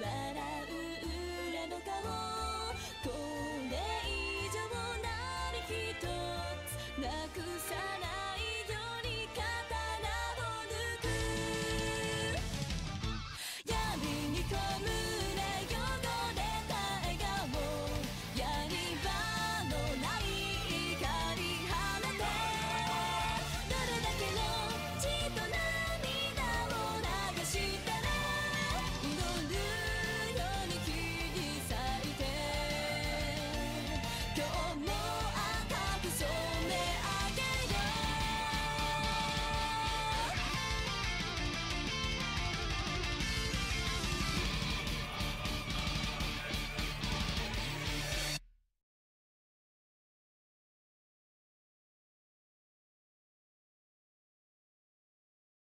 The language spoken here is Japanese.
笑う裏の顔。これ以上何一つ。なくさない